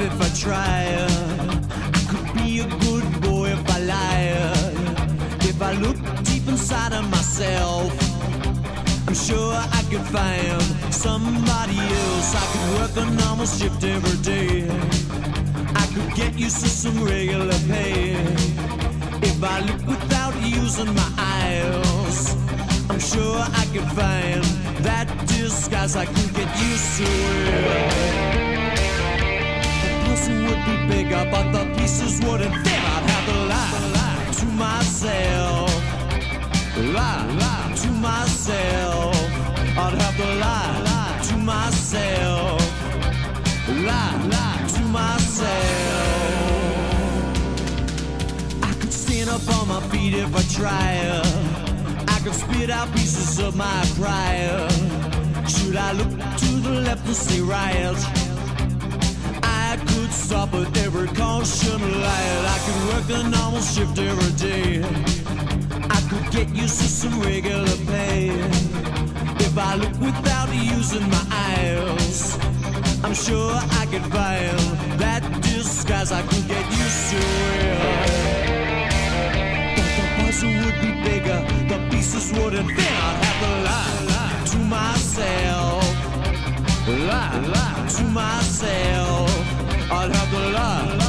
if I tried. I could be a good boy if I lied. If I look deep inside of myself, I'm sure I could find somebody else. I could work a normal shift every day. I could get used to some regular pay. If I look without using my eyes, I'm sure I could find that disguise. I could get used to it. Be bigger, but the pieces wouldn't fit. I'd have to lie to myself. Lie, to myself. I'd have to lie to myself. Lie, to myself. I could stand up on my feet if I tried. I could spit out pieces of my pride. Should I look to the left or stay right? Stop at every caution light. I could work a normal shift every day. I could get used to some regular pay. If I look without using my eyes, I'm sure I could find that disguise. I could get used to it. But the puzzle would be bigger, the pieces wouldn't fit. I'd have to lie, to myself. Lie to myself. I'd have to lie,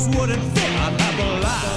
pieces wouldn't fit. I'd have to lie.